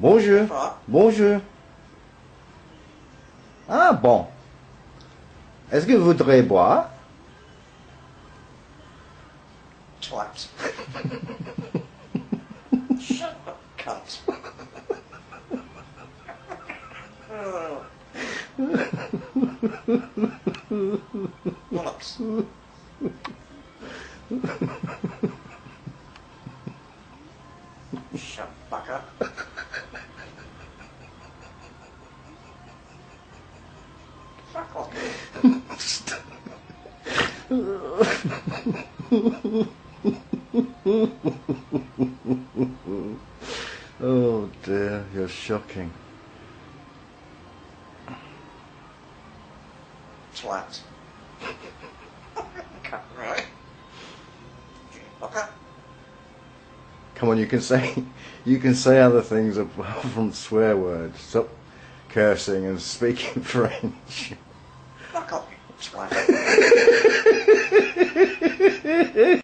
Bonjour. Bonjour. Ah bon. Est-ce que vous voudrez boire? Twat. Shut up, cunt. Bollocks. Shut fuck Oh dear, you're shocking. Cut, right. Fucker. Come on, you can say you can say other things apart from swear words. Stop cursing and speaking French. Fuck off.